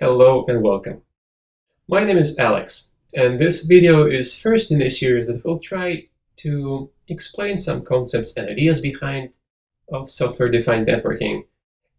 Hello and welcome. My name is Alex, and this video is first in a series that will try to explain some concepts and ideas behind of software-defined networking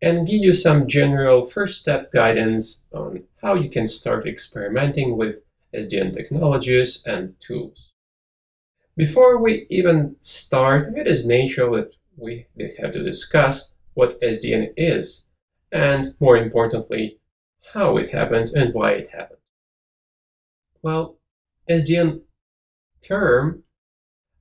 and give you some general first step guidance on how you can start experimenting with SDN technologies and tools. Before we even start, it is natural that we have to discuss what SDN is, and more importantly, how it happened and why it happened. Well, SDN term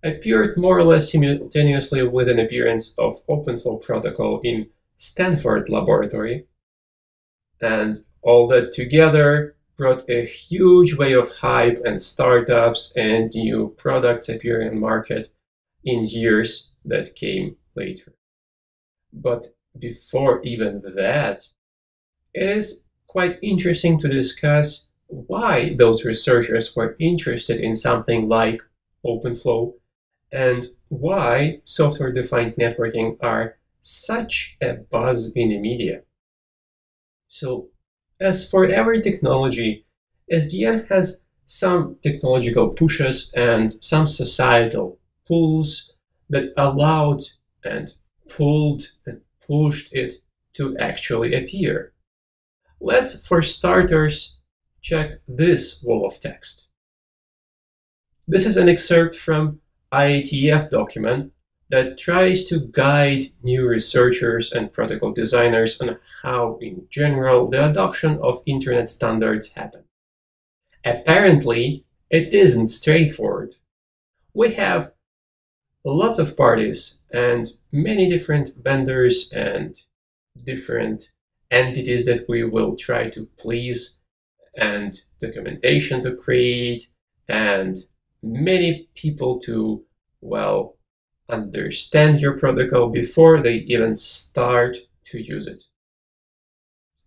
appeared more or less simultaneously with an appearance of OpenFlow protocol in Stanford laboratory, and all that together brought a huge wave of hype and startups and new products appearing in market in years that came later. But before even that, it is quite interesting to discuss why those researchers were interested in something like OpenFlow and why software-defined networking are such a buzz in the media. So, as for every technology, SDN has some technological pushes and some societal pulls that allowed and pulled and pushed it to actually appear. Let's, for starters, check this wall of text. This is an excerpt from IETF document that tries to guide new researchers and protocol designers on how, in general, the adoption of Internet standards happen. Apparently, it isn't straightforward. We have lots of parties and many different vendors and different entities that we will try to please and documentation to create and many people to, well, understand your protocol before they even start to use it.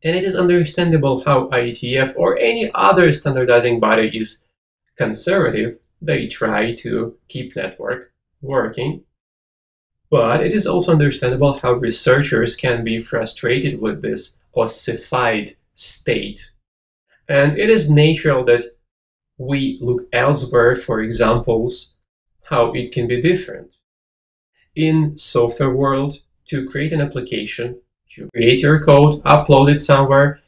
And it is understandable how IETF or any other standardizing body is conservative. They try to keep network working. But it is also understandable how researchers can be frustrated with this ossified state. And it is natural that we look elsewhere for examples how it can be different. In software world, to create an application, you create your code, upload it somewhere,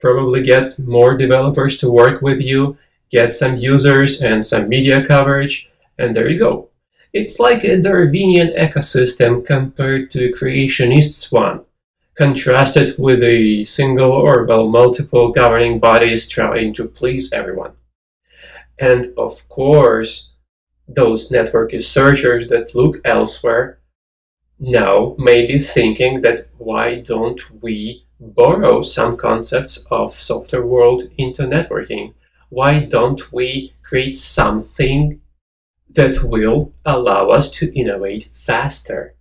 probably get more developers to work with you, get some users and some media coverage, and there you go. It's like a Darwinian ecosystem compared to the creationists one contrasted with a single or well multiple governing bodies trying to please everyone. And of course, those network researchers that look elsewhere now may be thinking that why don't we borrow some concepts of software world into networking? Why don't we create something that will allow us to innovate faster?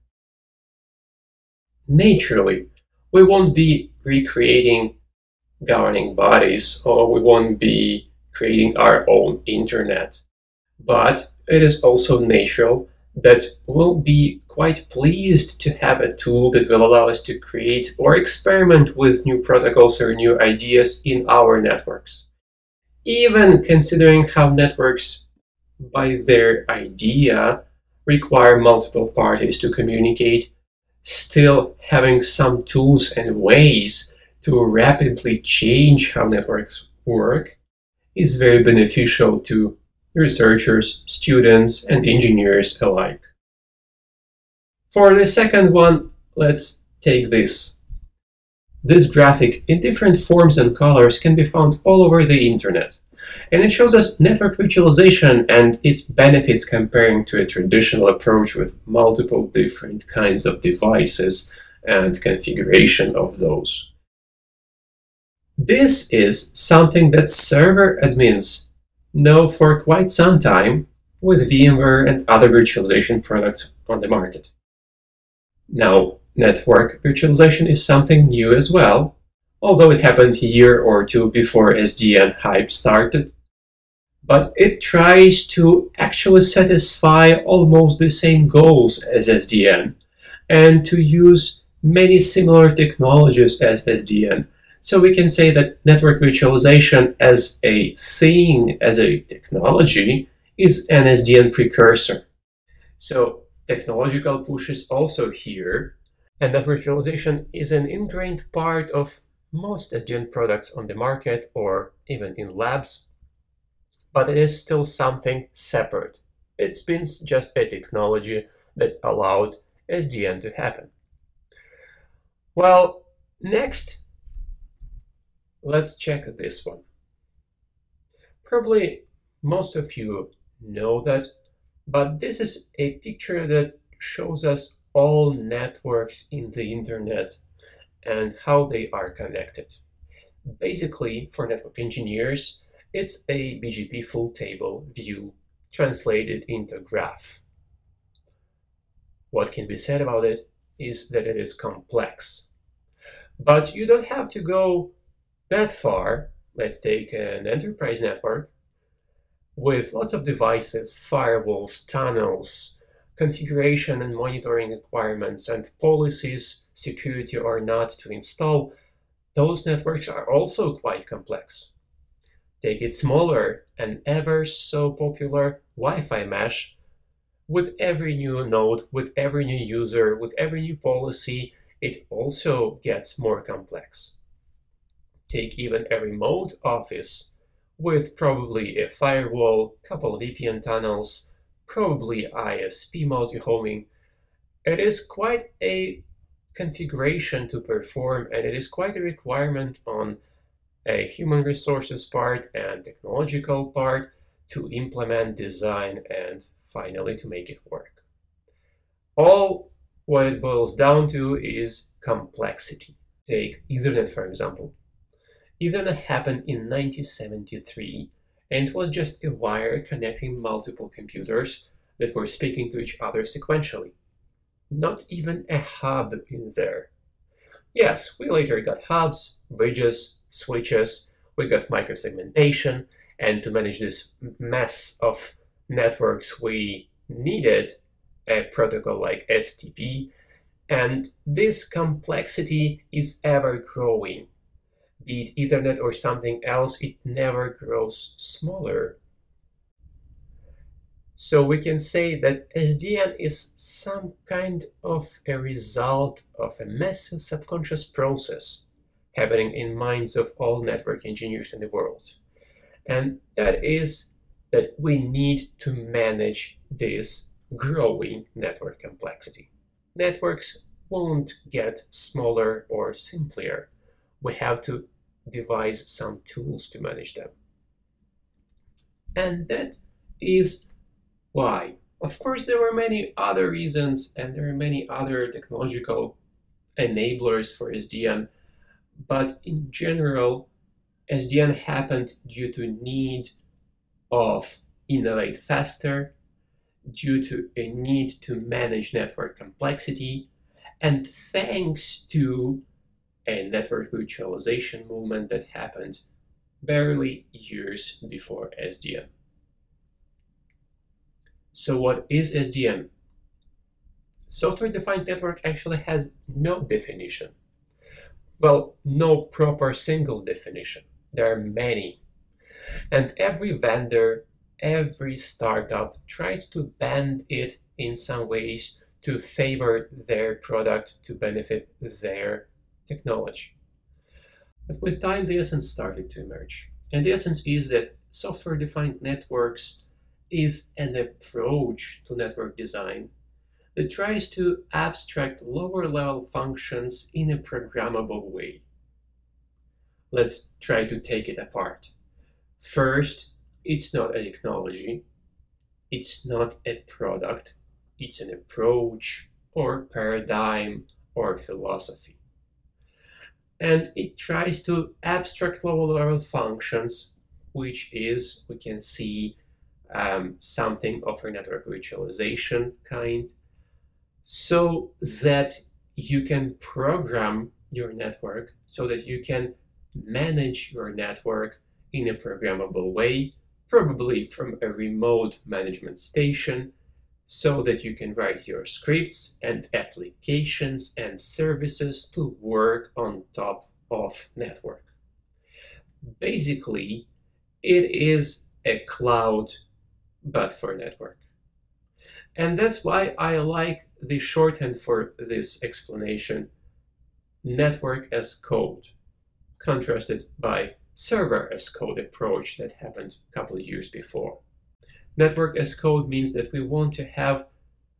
Naturally, we won't be recreating governing bodies or we won't be creating our own internet. But it is also natural that we'll be quite pleased to have a tool that will allow us to create or experiment with new protocols or new ideas in our networks. Even considering how networks, by their idea, require multiple parties to communicate still having some tools and ways to rapidly change how networks work is very beneficial to researchers, students, and engineers alike. For the second one, let's take this. This graphic in different forms and colors can be found all over the internet. And it shows us network virtualization and its benefits comparing to a traditional approach with multiple different kinds of devices and configuration of those. This is something that server admins know for quite some time with VMware and other virtualization products on the market. Now, network virtualization is something new as well, although it happened a year or two before SDN hype started. But it tries to actually satisfy almost the same goals as SDN and to use many similar technologies as SDN, So we can say that network virtualization as a thing, as a technology, is an SDN precursor. So technological push is also here, and that virtualization is an ingrained part of most SDN products on the market or even in labs, but it is still something separate. It's been just a technology that allowed SDN to happen. Well, next, let's check this one. Probably most of you know that, but this is a picture that shows us all networks in the internet and how they are connected. Basically, for network engineers, it's a BGP full table view translated into graph. What can be said about it is that it is complex. But you don't have to go that far. Let's take an enterprise network with lots of devices, firewalls, tunnels, configuration and monitoring requirements, and policies, security or not, to install. Those networks are also quite complex. Take it smaller and ever so popular Wi-Fi mesh with every new node, with every new user, with every new policy, it also gets more complex. Take even a remote office with probably a firewall, couple of VPN tunnels, probably ISP multi-homing. It is quite a configuration to perform and it is quite a requirement on a human resources part and technological part to implement, design, and finally to make it work. All what it boils down to is complexity. Take Ethernet, for example. Ethernet happened in 1973 and it was just a wire connecting multiple computers that were speaking to each other sequentially. Not even a hub in there. Yes, we later got hubs, bridges, switches, we got microsegmentation, and to manage this mess of networks, we needed a protocol like STP, and this complexity is ever growing. Be it Ethernet or something else, it never grows smaller. So we can say that SDN is some kind of a result of a massive subconscious process happening in minds of all network engineers in the world. And that is that we need to manage this growing network complexity. Networks won't get smaller or simpler. We have to devise some tools to manage them. And that is why. Of course, there were many other reasons and there are many other technological enablers for SDN, but in general, SDN happened due to need of innovate faster, due to a need to manage network complexity, and thanks to a network virtualization movement that happened barely years before SDN. So what is SDN? Software-defined network actually has no definition. Well, no proper single definition. There are many. And every vendor every startup tries to bend it in some ways to favor their product to benefit their technology. But with time, the essence started to emerge. And the essence is that software defined networks is an approach to network design that tries to abstract lower level functions in a programmable way. Let's try to take it apart. First, it's not a technology, it's not a product, it's an approach or paradigm or philosophy. And it tries to abstract lower level functions, which is, we can see, um, something of a network virtualization kind, so that you can program your network, so that you can manage your network in a programmable way probably from a remote management station, so that you can write your scripts and applications and services to work on top of network. Basically, it is a cloud, but for network. And that's why I like the shorthand for this explanation, network as code, contrasted by server as code approach that happened a couple of years before. Network as code means that we want to have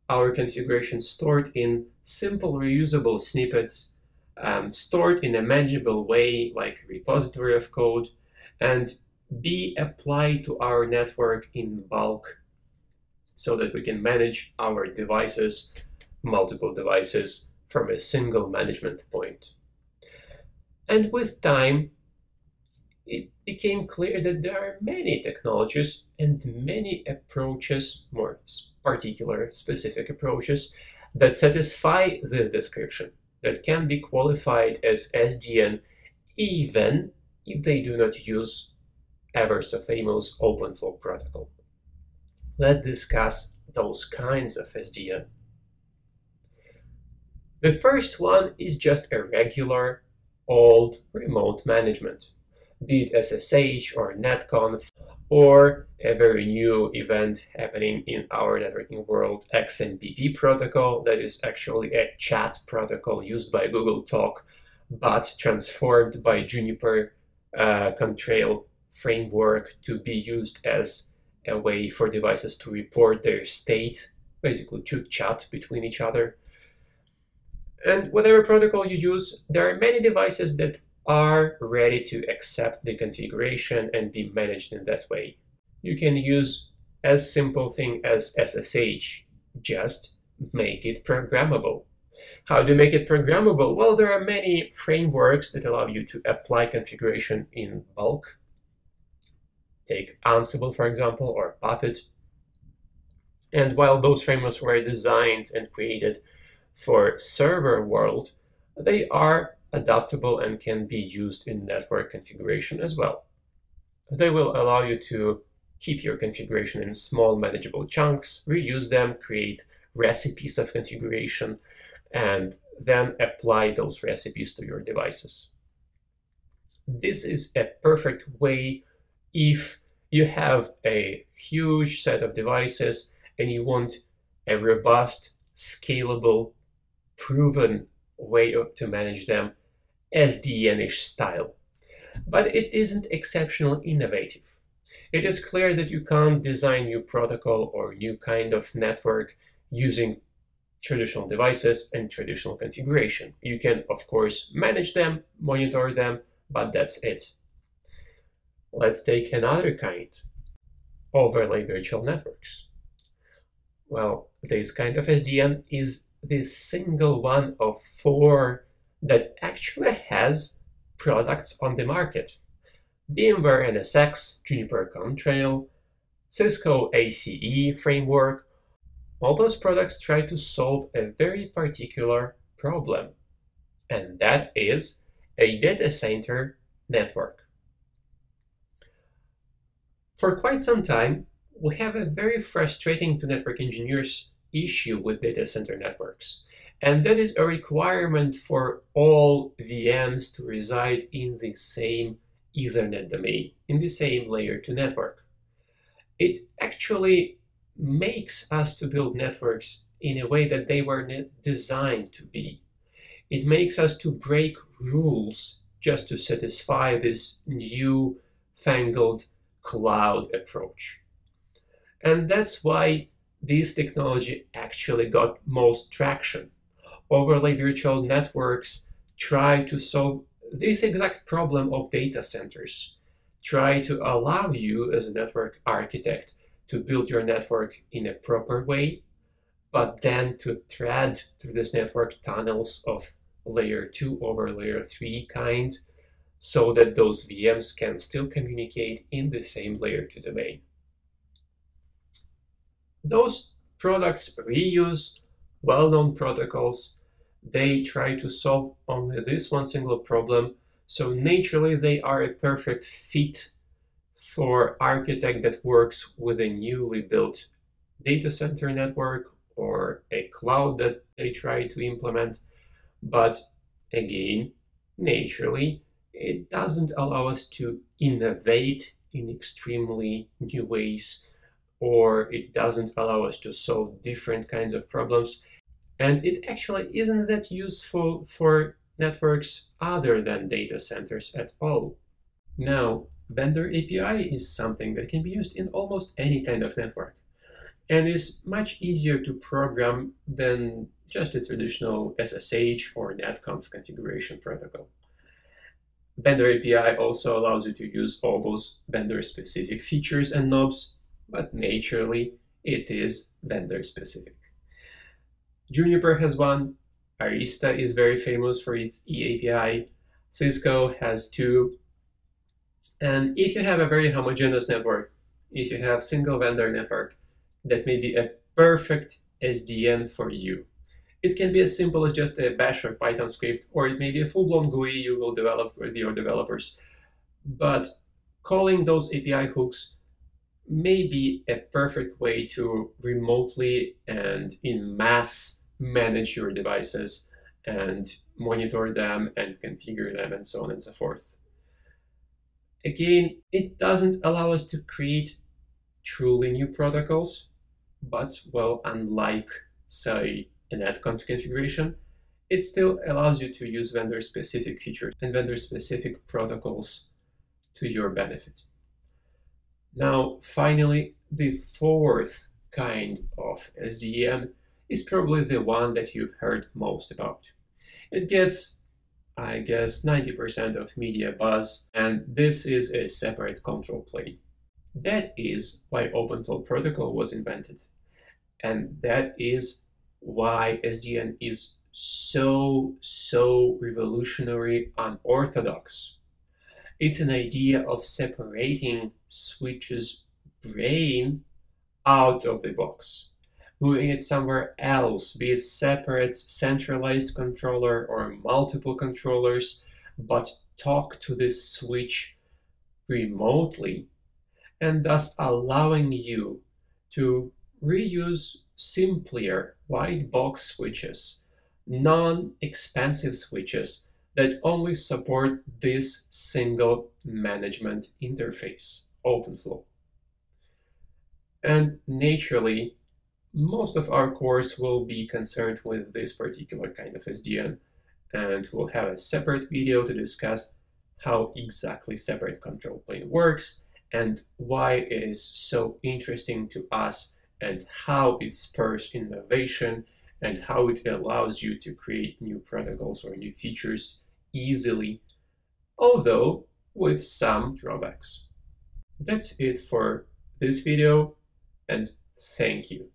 our configuration stored in simple reusable snippets, um, stored in a manageable way like a repository of code, and be applied to our network in bulk so that we can manage our devices, multiple devices, from a single management point. And with time, it became clear that there are many technologies and many approaches, more particular specific approaches, that satisfy this description, that can be qualified as SDN even if they do not use ever so famous OpenFlow protocol. Let's discuss those kinds of SDN. The first one is just a regular old remote management be it SSH or netconf, or a very new event happening in our networking world, XMPP protocol, that is actually a chat protocol used by Google Talk, but transformed by Juniper uh, Contrail framework to be used as a way for devices to report their state, basically to chat between each other. And whatever protocol you use, there are many devices that are ready to accept the configuration and be managed in that way. You can use as simple thing as SSH, just make it programmable. How do you make it programmable? Well, there are many frameworks that allow you to apply configuration in bulk. Take Ansible, for example, or Puppet. And while those frameworks were designed and created for server world, they are adaptable and can be used in network configuration as well. They will allow you to keep your configuration in small manageable chunks, reuse them, create recipes of configuration, and then apply those recipes to your devices. This is a perfect way if you have a huge set of devices and you want a robust, scalable, proven way to manage them SDN-ish style. But it isn't exceptionally innovative. It is clear that you can't design new protocol or new kind of network using traditional devices and traditional configuration. You can, of course, manage them, monitor them, but that's it. Let's take another kind, overlay virtual networks. Well, this kind of SDN is the single one of four that actually has products on the market. VMware NSX, Juniper Contrail, Cisco ACE framework, all those products try to solve a very particular problem, and that is a data center network. For quite some time, we have a very frustrating to network engineers issue with data center networks. And that is a requirement for all VMs to reside in the same Ethernet domain, in the same layer 2 network. It actually makes us to build networks in a way that they were designed to be. It makes us to break rules just to satisfy this new fangled cloud approach. And that's why this technology actually got most traction overlay virtual networks try to solve this exact problem of data centers. Try to allow you as a network architect to build your network in a proper way, but then to thread through this network tunnels of layer 2 over layer 3 kind so that those VMs can still communicate in the same layer 2 domain. Those products reuse well-known protocols, they try to solve only this one single problem. So naturally, they are a perfect fit for architect that works with a newly built data center network or a cloud that they try to implement. But again, naturally, it doesn't allow us to innovate in extremely new ways, or it doesn't allow us to solve different kinds of problems. And it actually isn't that useful for networks other than data centers at all. Now, vendor API is something that can be used in almost any kind of network and is much easier to program than just a traditional SSH or netconf configuration protocol. Vendor API also allows you to use all those vendor-specific features and knobs, but naturally, it is vendor-specific. Juniper has one, Arista is very famous for its eAPI, Cisco has two, and if you have a very homogeneous network, if you have single vendor network, that may be a perfect SDN for you. It can be as simple as just a bash or Python script, or it may be a full-blown GUI you will develop with your developers. But calling those API hooks may be a perfect way to remotely and in mass manage your devices and monitor them and configure them and so on and so forth. Again, it doesn't allow us to create truly new protocols, but well, unlike say a netconf configuration, it still allows you to use vendor-specific features and vendor-specific protocols to your benefit. Now, finally, the fourth kind of SDN is probably the one that you've heard most about. It gets, I guess, 90% of media buzz, and this is a separate control plane. That is why OpenFlow protocol was invented. And that is why SDN is so, so revolutionary unorthodox. It's an idea of separating switch's brain out of the box, moving it somewhere else, be it separate centralized controller or multiple controllers, but talk to this switch remotely and thus allowing you to reuse simpler white box switches, non-expensive switches that only support this single management interface, OpenFlow. And naturally, most of our course will be concerned with this particular kind of SDN, and we'll have a separate video to discuss how exactly separate control plane works and why it is so interesting to us and how it spurs innovation and how it allows you to create new protocols or new features easily, although with some drawbacks. That's it for this video and thank you.